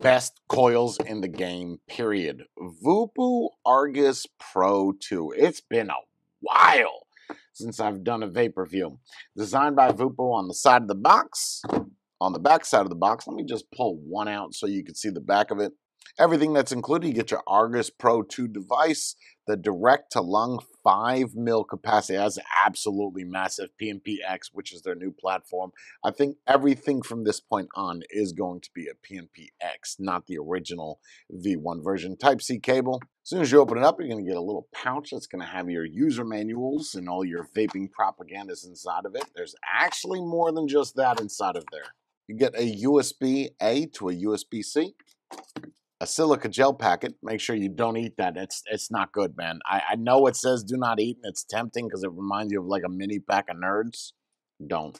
best coils in the game, period. Voopoo Argus Pro 2. It's been a while since I've done a vapor view. Designed by Voopoo on the side of the box. On the back side of the box, let me just pull one out so you can see the back of it. Everything that's included, you get your Argus Pro 2 device, the direct to lung 5 mil capacity. That's absolutely massive. PNP X, which is their new platform. I think everything from this point on is going to be a PNP X, not the original V1 version. Type C cable. As soon as you open it up, you're going to get a little pouch that's going to have your user manuals and all your vaping propagandas inside of it. There's actually more than just that inside of there. You get a USB A to a USB C a silica gel packet. Make sure you don't eat that. It's it's not good, man. I, I know it says do not eat, and it's tempting because it reminds you of like a mini pack of nerds. Don't.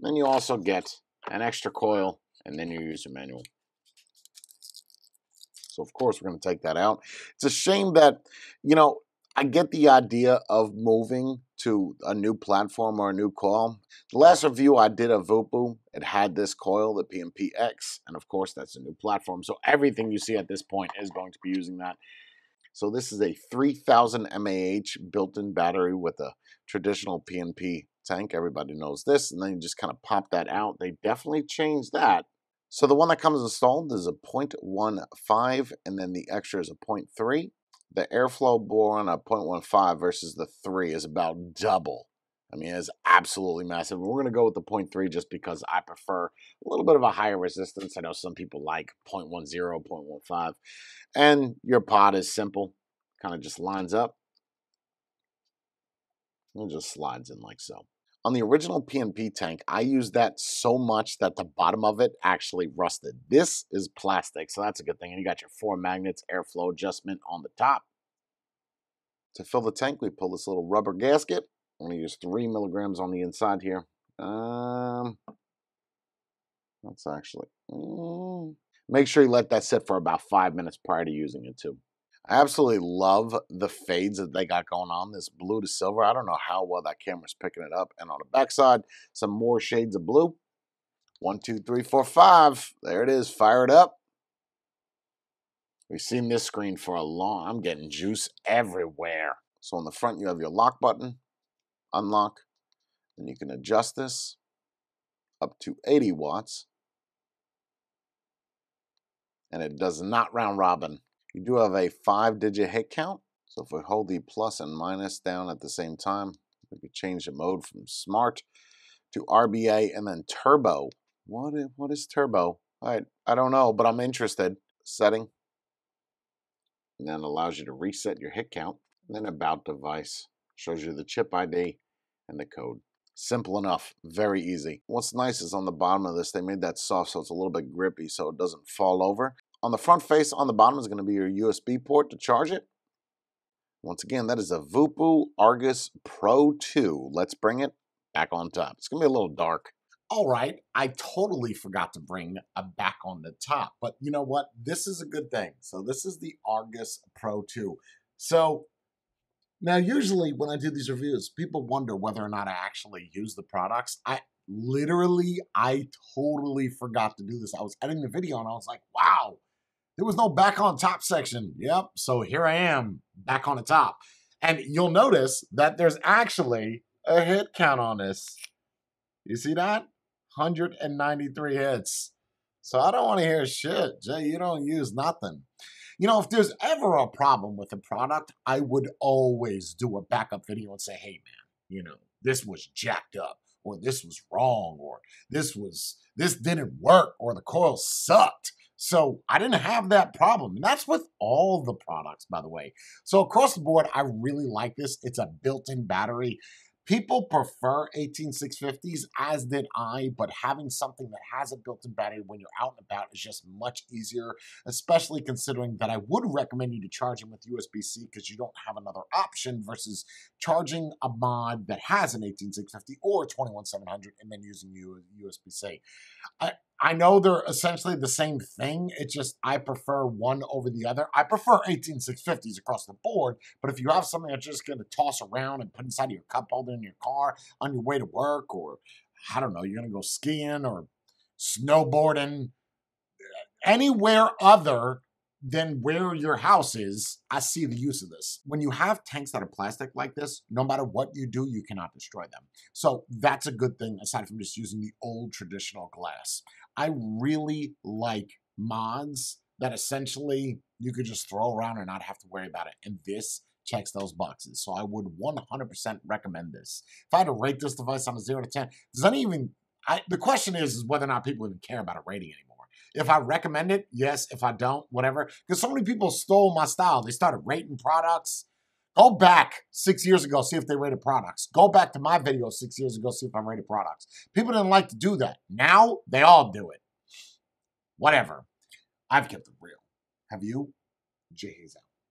Then you also get an extra coil, and then your user manual. So of course we're going to take that out. It's a shame that you know I get the idea of moving to a new platform or a new coil. The last review I did of Voopoo, it had this coil, the PNP-X, and of course that's a new platform. So everything you see at this point is going to be using that. So this is a 3000 mAh built-in battery with a traditional PNP tank. Everybody knows this. And then you just kind of pop that out. They definitely changed that. So the one that comes installed is a 0.15 and then the extra is a 0.3 the airflow bore on a 0.15 versus the 3 is about double. I mean, it's absolutely massive. We're going to go with the 0.3 just because I prefer a little bit of a higher resistance. I know some people like 0.10, 0.15. And your pod is simple, kind of just lines up. It just slides in like so. On the original PNP tank, I used that so much that the bottom of it actually rusted. This is plastic, so that's a good thing. And you got your four magnets, airflow adjustment on the top. To fill the tank, we pull this little rubber gasket. I'm going to use three milligrams on the inside here. Um, that's actually... Mm, make sure you let that sit for about five minutes prior to using it too. I absolutely love the fades that they got going on. This blue to silver. I don't know how well that camera's picking it up. And on the backside, some more shades of blue. One, two, three, four, five. There it is. Fire it up. We've seen this screen for a long. I'm getting juice everywhere. So on the front, you have your lock button, unlock. and you can adjust this up to 80 watts. And it does not round robin. You do have a five digit hit count. So if we hold the plus and minus down at the same time, we could change the mode from smart to RBA and then turbo. What is, what is turbo? I, I don't know, but I'm interested. Setting. And then allows you to reset your hit count. And then about device shows you the chip ID and the code. Simple enough, very easy. What's nice is on the bottom of this, they made that soft so it's a little bit grippy so it doesn't fall over. On the front face on the bottom is going to be your USB port to charge it. Once again, that is a Voopoo Argus Pro 2. Let's bring it back on top. It's going to be a little dark. All right, I totally forgot to bring a back on the top, but you know what? This is a good thing. So this is the Argus Pro 2. So now usually when I do these reviews, people wonder whether or not I actually use the products. I literally, I totally forgot to do this. I was editing the video and I was like, wow, there was no back on top section. Yep. So here I am back on the top. And you'll notice that there's actually a hit count on this. You see that? 193 hits. So I don't want to hear shit. Jai, you don't use nothing. You know, if there's ever a problem with a product, I would always do a backup video and say, hey, man, you know, this was jacked up, or this was wrong, or this was, this didn't work, or the coil sucked. So I didn't have that problem. And that's with all the products, by the way. So across the board, I really like this. It's a built-in battery. People prefer 18650s, as did I, but having something that has a built-in battery when you're out and about is just much easier, especially considering that I would recommend you to charge them with USB-C because you don't have another option versus charging a mod that has an 18650 or a 21700 and then using USB-C. I know they're essentially the same thing. It's just I prefer one over the other. I prefer 18650s across the board, but if you have something that's just going to toss around and put inside of your cup holder in your car on your way to work, or I don't know, you're going to go skiing or snowboarding, anywhere other than where your house is, I see the use of this. When you have tanks that are plastic like this, no matter what you do, you cannot destroy them. So that's a good thing aside from just using the old traditional glass. I really like mods that essentially you could just throw around and not have to worry about it. And this checks those boxes. So I would 100% recommend this. If I had to rate this device on a 0 to 10, does that even I, the question is, is whether or not people even care about a rating anymore. If I recommend it, yes. If I don't, whatever. Because so many people stole my style. They started rating products. Go back six years ago, see if they rated products. Go back to my video six years ago, see if I rated products. People didn't like to do that. Now they all do it. Whatever. I've kept it real. Have you? Jai's out.